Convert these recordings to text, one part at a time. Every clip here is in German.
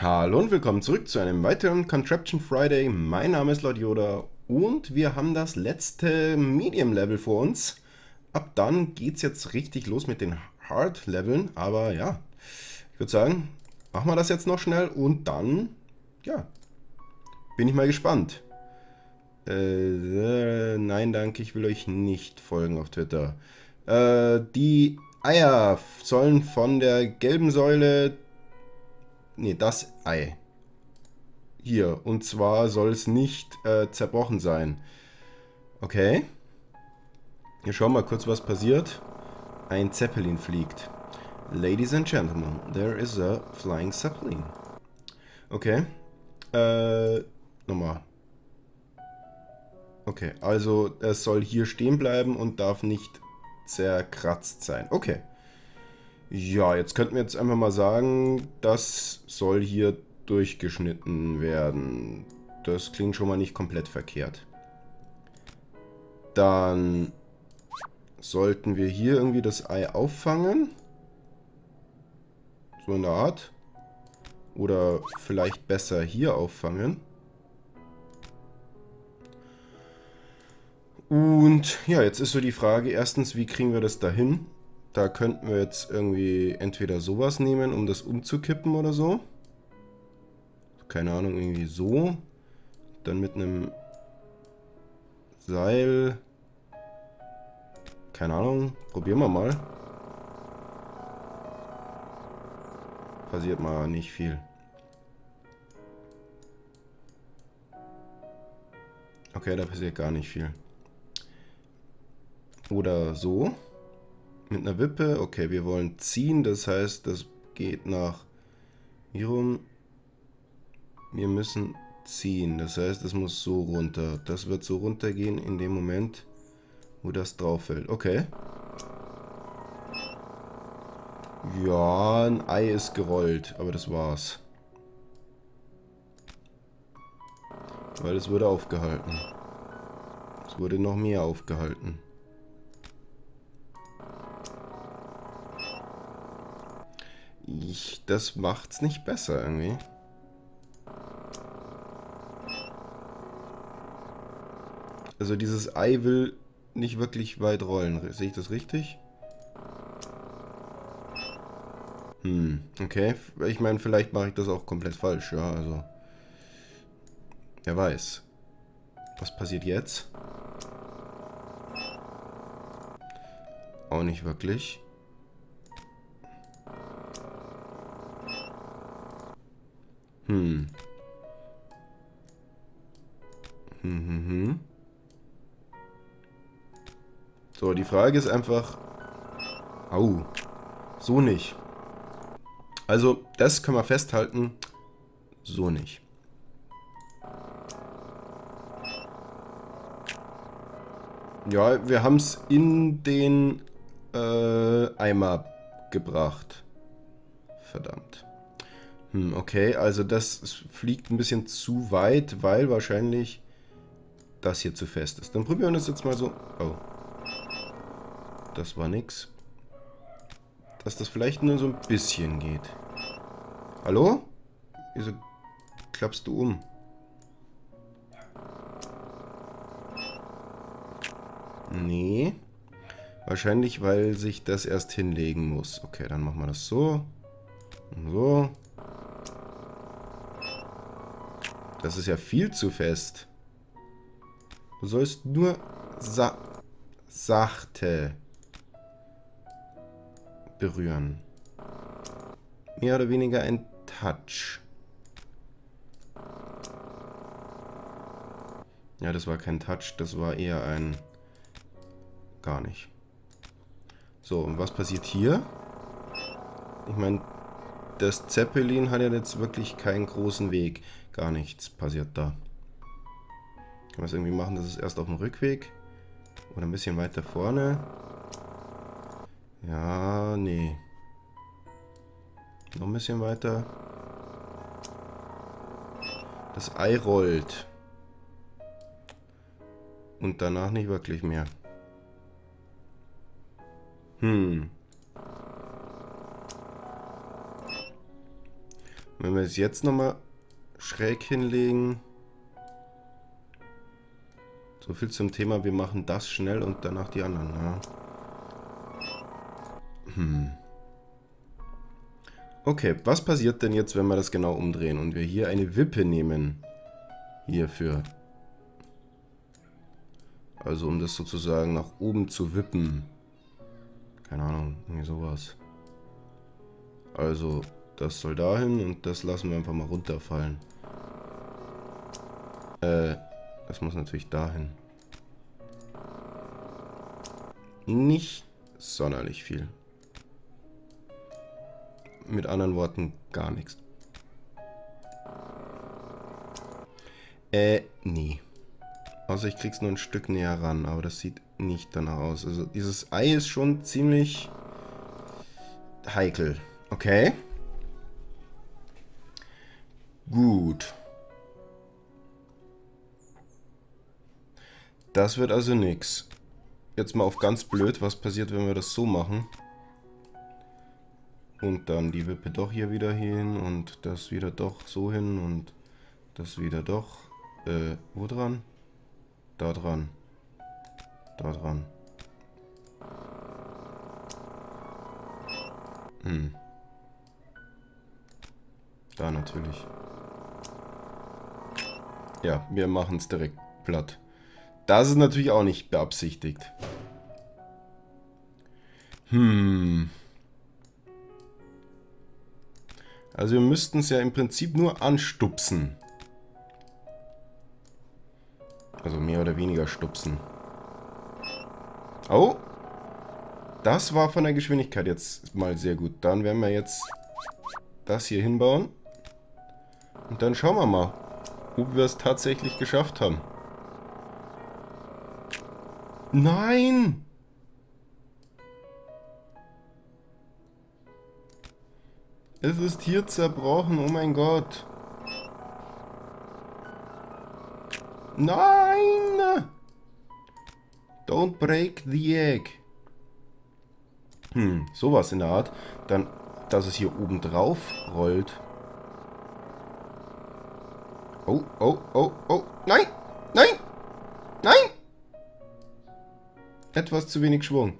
Hallo und willkommen zurück zu einem weiteren Contraption Friday. Mein Name ist Lord Yoda und wir haben das letzte Medium Level vor uns. Ab dann geht es jetzt richtig los mit den Hard Leveln, aber ja, ich würde sagen, machen wir das jetzt noch schnell und dann, ja, bin ich mal gespannt. Äh, nein, danke, ich will euch nicht folgen auf Twitter. Äh, die Eier sollen von der gelben Säule nee, das Ei. Hier, und zwar soll es nicht äh, zerbrochen sein. Okay. Wir schauen mal kurz, was passiert. Ein Zeppelin fliegt. Ladies and Gentlemen, there is a flying Zeppelin. Okay. Äh, nochmal. Okay, also es soll hier stehen bleiben und darf nicht zerkratzt sein. Okay. Ja, jetzt könnten wir jetzt einfach mal sagen, das soll hier durchgeschnitten werden. Das klingt schon mal nicht komplett verkehrt. Dann sollten wir hier irgendwie das Ei auffangen. So in der Art. Oder vielleicht besser hier auffangen. Und ja, jetzt ist so die Frage, erstens, wie kriegen wir das dahin? Da könnten wir jetzt irgendwie entweder sowas nehmen, um das umzukippen oder so. Keine Ahnung, irgendwie so. Dann mit einem Seil. Keine Ahnung, probieren wir mal. Passiert mal nicht viel. Okay, da passiert gar nicht viel. Oder so. Mit einer Wippe. Okay, wir wollen ziehen. Das heißt, das geht nach hier rum. Wir müssen ziehen. Das heißt, es muss so runter. Das wird so runtergehen in dem Moment, wo das drauf fällt. Okay. Ja, ein Ei ist gerollt. Aber das war's. Weil es wurde aufgehalten. Es wurde noch mehr aufgehalten. Das macht's nicht besser irgendwie. Also dieses Ei will nicht wirklich weit rollen. Sehe ich das richtig? Hm, okay. Ich meine, vielleicht mache ich das auch komplett falsch, ja, also. Wer weiß. Was passiert jetzt? Auch nicht wirklich. Hm. Hm, hm, hm. So, die Frage ist einfach... Au. So nicht. Also, das können wir festhalten. So nicht. Ja, wir haben es in den äh, Eimer gebracht. Verdammt. Hm, okay, also das fliegt ein bisschen zu weit, weil wahrscheinlich das hier zu fest ist. Dann probieren wir das jetzt mal so... Oh. Das war nix. Dass das vielleicht nur so ein bisschen geht. Hallo? Wieso klappst du um? Nee. Wahrscheinlich, weil sich das erst hinlegen muss. Okay, dann machen wir das so. Und so. Das ist ja viel zu fest. Du sollst nur sa sachte berühren. Mehr oder weniger ein Touch. Ja, das war kein Touch, das war eher ein... Gar nicht. So, und was passiert hier? Ich meine, das Zeppelin hat ja jetzt wirklich keinen großen Weg. Gar nichts passiert da. Kann man es irgendwie machen, dass es erst auf dem Rückweg oder ein bisschen weiter vorne. Ja, nee. Noch ein bisschen weiter. Das Ei rollt. Und danach nicht wirklich mehr. Hm. Wenn wir es jetzt nochmal schräg hinlegen. So viel zum Thema, wir machen das schnell und danach die anderen. Ja. Hm. Okay, was passiert denn jetzt, wenn wir das genau umdrehen und wir hier eine Wippe nehmen? Hierfür. Also um das sozusagen nach oben zu wippen. Keine Ahnung, irgendwie sowas. Also, das soll dahin und das lassen wir einfach mal runterfallen. Äh, das muss natürlich dahin. Nicht sonderlich viel. Mit anderen Worten, gar nichts. Äh, nee. Außer ich krieg's nur ein Stück näher ran, aber das sieht nicht danach aus. Also dieses Ei ist schon ziemlich heikel. Okay. Gut. Das wird also nix. Jetzt mal auf ganz blöd, was passiert, wenn wir das so machen? Und dann die Wippe doch hier wieder hin und das wieder doch so hin und das wieder doch. Äh, wo dran? Da dran. Da dran. Hm. Da natürlich. Ja, wir machen es direkt platt. Das ist natürlich auch nicht beabsichtigt. Hm. Also wir müssten es ja im Prinzip nur anstupsen. Also mehr oder weniger stupsen. Oh. Das war von der Geschwindigkeit jetzt mal sehr gut. Dann werden wir jetzt das hier hinbauen. Und dann schauen wir mal, ob wir es tatsächlich geschafft haben. Nein! Es ist hier zerbrochen, oh mein Gott. Nein! Don't break the egg. Hm, sowas in der Art. Dann, dass es hier oben drauf rollt. Oh, oh, oh, oh. Nein! Nein! Nein! Etwas zu wenig Schwung.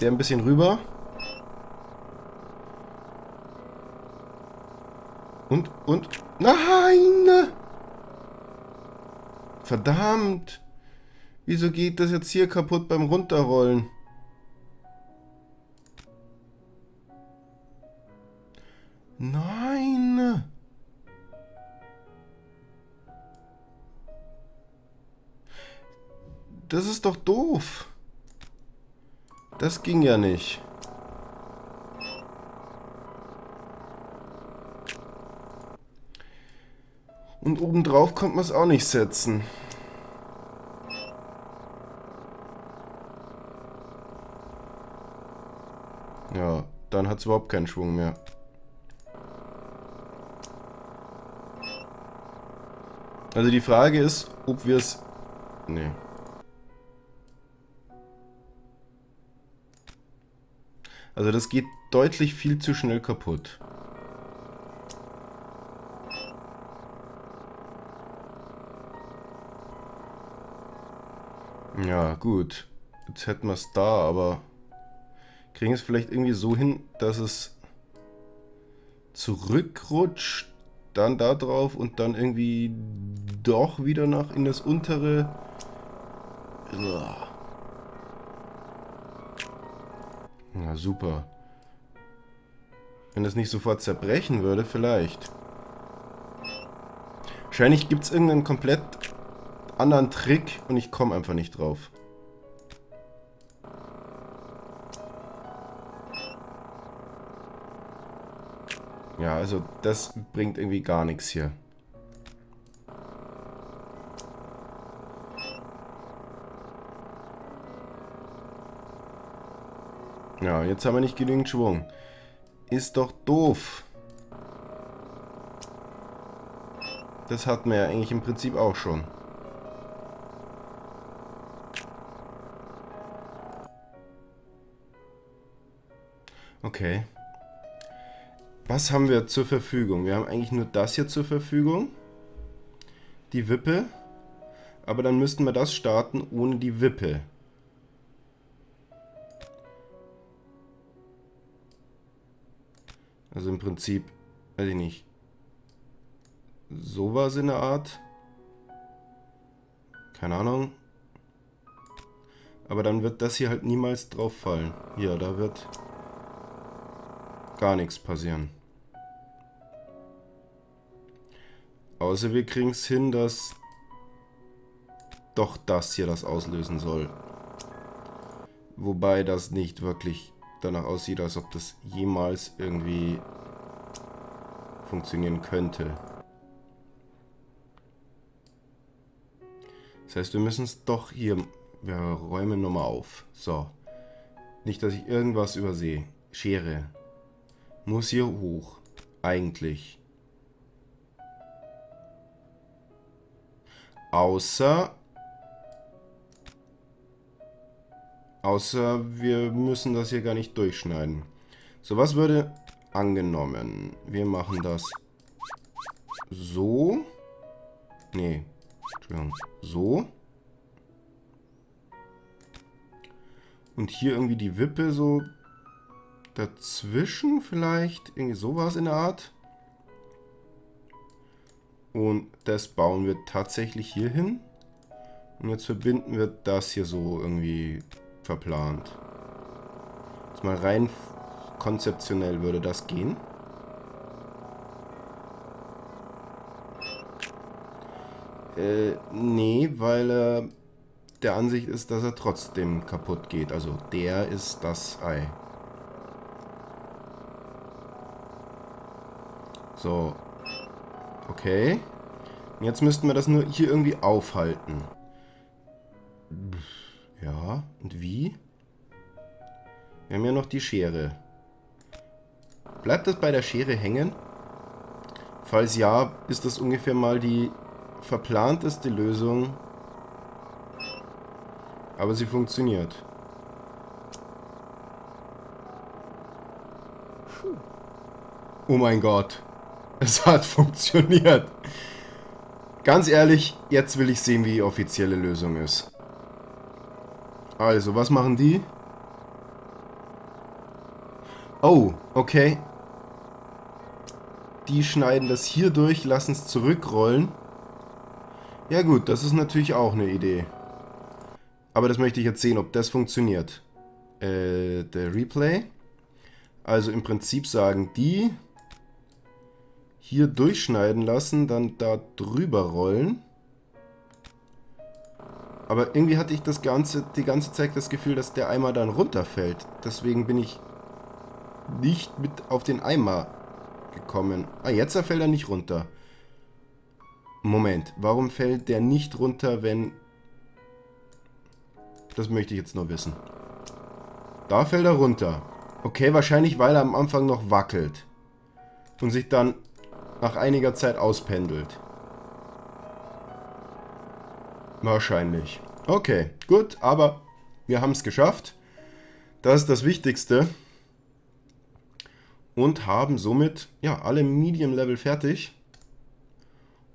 Der ein bisschen rüber. Und, und... Nein! Verdammt! Wieso geht das jetzt hier kaputt beim Runterrollen? Nein! Das ist doch doof. Das ging ja nicht. Und obendrauf kommt man es auch nicht setzen. Ja, dann hat es überhaupt keinen Schwung mehr. Also die Frage ist, ob wir es... Nee. Also das geht deutlich viel zu schnell kaputt. Ja, gut. Jetzt hätten wir es da, aber kriegen es vielleicht irgendwie so hin, dass es zurückrutscht, dann da drauf und dann irgendwie doch wieder nach in das untere. Ja, super. Wenn das nicht sofort zerbrechen würde, vielleicht. Wahrscheinlich gibt es irgendeinen komplett anderen Trick und ich komme einfach nicht drauf. Ja, also das bringt irgendwie gar nichts hier. Ja, jetzt haben wir nicht genügend Schwung. Ist doch doof. Das hatten wir ja eigentlich im Prinzip auch schon. Okay. Was haben wir zur Verfügung? Wir haben eigentlich nur das hier zur Verfügung. Die Wippe. Aber dann müssten wir das starten ohne die Wippe. Also im Prinzip, weiß ich nicht, sowas in der Art. Keine Ahnung. Aber dann wird das hier halt niemals drauf fallen. Hier, da wird gar nichts passieren. Außer wir kriegen es hin, dass doch das hier das auslösen soll. Wobei das nicht wirklich danach aussieht, als ob das jemals irgendwie funktionieren könnte. Das heißt, wir müssen es doch hier... Wir räumen nochmal auf. So. Nicht, dass ich irgendwas übersehe. Schere. Muss hier hoch. Eigentlich. Außer... Außer wir müssen das hier gar nicht durchschneiden. So, was würde angenommen? Wir machen das so. Nee. Entschuldigung. So. Und hier irgendwie die Wippe so dazwischen vielleicht. Irgendwie sowas in der Art. Und das bauen wir tatsächlich hier hin. Und jetzt verbinden wir das hier so irgendwie verplant. Jetzt mal rein konzeptionell würde das gehen. Äh, nee, weil er der Ansicht ist, dass er trotzdem kaputt geht. Also der ist das Ei. So. Okay. Jetzt müssten wir das nur hier irgendwie aufhalten. Ja, und wie? Wir haben ja noch die Schere. Bleibt das bei der Schere hängen? Falls ja, ist das ungefähr mal die verplanteste Lösung. Aber sie funktioniert. Oh mein Gott. Es hat funktioniert. Ganz ehrlich, jetzt will ich sehen, wie die offizielle Lösung ist. Also, was machen die? Oh, okay. Die schneiden das hier durch, lassen es zurückrollen. Ja gut, das ist natürlich auch eine Idee. Aber das möchte ich jetzt sehen, ob das funktioniert. Äh, der Replay. Also im Prinzip sagen die, hier durchschneiden lassen, dann da drüber rollen. Aber irgendwie hatte ich das ganze, die ganze Zeit das Gefühl, dass der Eimer dann runterfällt. Deswegen bin ich nicht mit auf den Eimer gekommen. Ah, jetzt fällt er nicht runter. Moment, warum fällt der nicht runter, wenn... Das möchte ich jetzt nur wissen. Da fällt er runter. Okay, wahrscheinlich, weil er am Anfang noch wackelt. Und sich dann nach einiger Zeit auspendelt. Wahrscheinlich. Okay, gut, aber wir haben es geschafft. Das ist das Wichtigste. Und haben somit ja alle Medium Level fertig.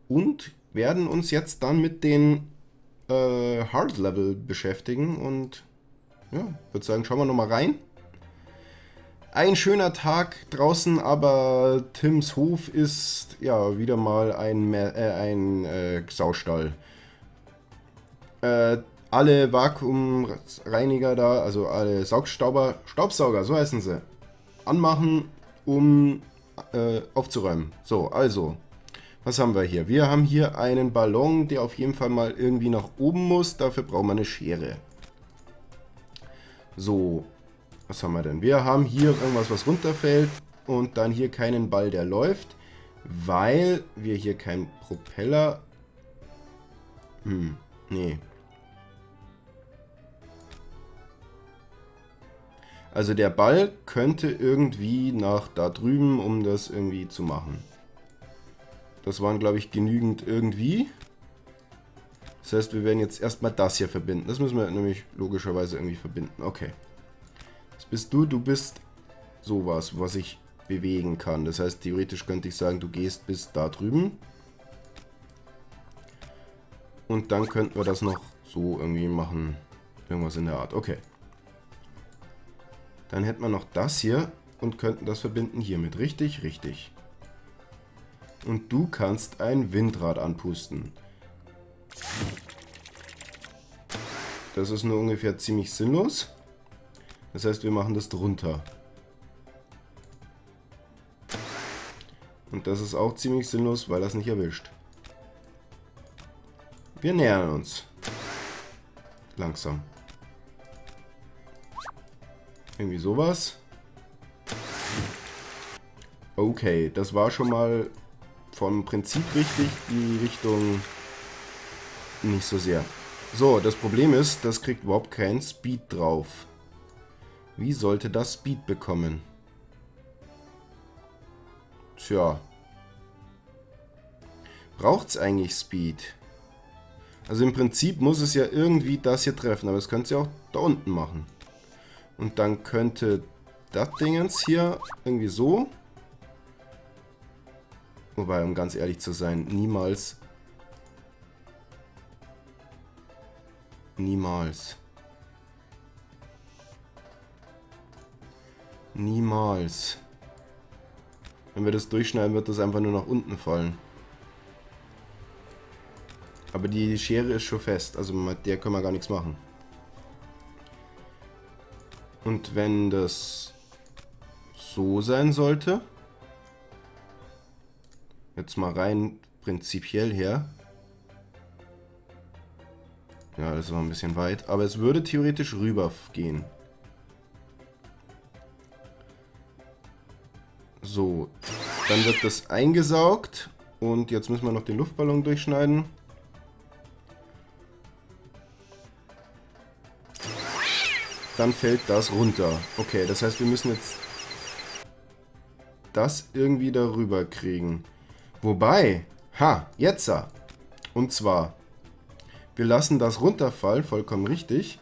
Und werden uns jetzt dann mit den äh, Hard Level beschäftigen. Und ja, würde sagen, schauen wir nochmal rein. Ein schöner Tag draußen, aber Tims Hof ist ja wieder mal ein, äh, ein äh, Saustall. Äh, alle Vakuumreiniger da, also alle Saugstauber, Staubsauger, so heißen sie, anmachen, um äh, aufzuräumen. So, also, was haben wir hier? Wir haben hier einen Ballon, der auf jeden Fall mal irgendwie nach oben muss. Dafür brauchen wir eine Schere. So, was haben wir denn? Wir haben hier irgendwas, was runterfällt und dann hier keinen Ball, der läuft, weil wir hier keinen Propeller... Hm, nee. Also der Ball könnte irgendwie nach da drüben, um das irgendwie zu machen. Das waren, glaube ich, genügend irgendwie. Das heißt, wir werden jetzt erstmal das hier verbinden. Das müssen wir nämlich logischerweise irgendwie verbinden. Okay bist du? Du bist sowas, was ich bewegen kann. Das heißt, theoretisch könnte ich sagen, du gehst bis da drüben. Und dann könnten wir das noch so irgendwie machen. Irgendwas in der Art. Okay. Dann hätten wir noch das hier und könnten das verbinden hiermit. Richtig, richtig. Und du kannst ein Windrad anpusten. Das ist nur ungefähr ziemlich sinnlos. Das heißt, wir machen das drunter. Und das ist auch ziemlich sinnlos, weil das nicht erwischt. Wir nähern uns. Langsam. Irgendwie sowas. Okay, das war schon mal vom Prinzip richtig, die Richtung nicht so sehr. So, das Problem ist, das kriegt überhaupt keinen Speed drauf. Wie sollte das Speed bekommen? Tja. Braucht es eigentlich Speed? Also im Prinzip muss es ja irgendwie das hier treffen, aber es könnte es ja auch da unten machen. Und dann könnte das Dingens hier irgendwie so. Wobei, um ganz ehrlich zu sein, niemals... Niemals. Niemals. Wenn wir das durchschneiden, wird das einfach nur nach unten fallen. Aber die Schere ist schon fest, also mit der können wir gar nichts machen. Und wenn das so sein sollte, jetzt mal rein prinzipiell her, ja, das war ein bisschen weit, aber es würde theoretisch rüber gehen. So, dann wird das eingesaugt und jetzt müssen wir noch den Luftballon durchschneiden. Dann fällt das runter. Okay, das heißt, wir müssen jetzt das irgendwie darüber kriegen. Wobei, ha, jetzt. Und zwar, wir lassen das runterfallen, vollkommen richtig.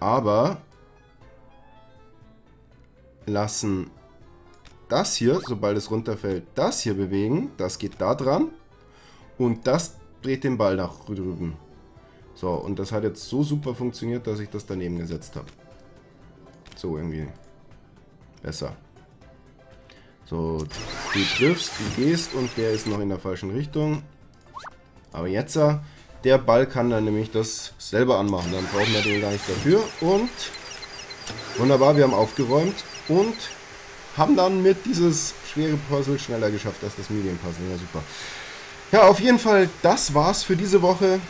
Aber lassen das hier, sobald es runterfällt, das hier bewegen. Das geht da dran. Und das dreht den Ball nach drüben. So, und das hat jetzt so super funktioniert, dass ich das daneben gesetzt habe. So, irgendwie besser. So, du triffst, du gehst und der ist noch in der falschen Richtung. Aber jetzt, äh, der Ball kann dann nämlich das selber anmachen. Dann brauchen wir den gar nicht dafür. Und wunderbar, wir haben aufgeräumt und haben dann mit dieses schwere Puzzle schneller geschafft als das Medium Puzzle. Ja, super. Ja, auf jeden Fall, das war's für diese Woche.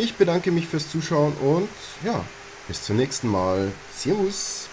Ich bedanke mich fürs Zuschauen und ja, bis zum nächsten Mal. Servus.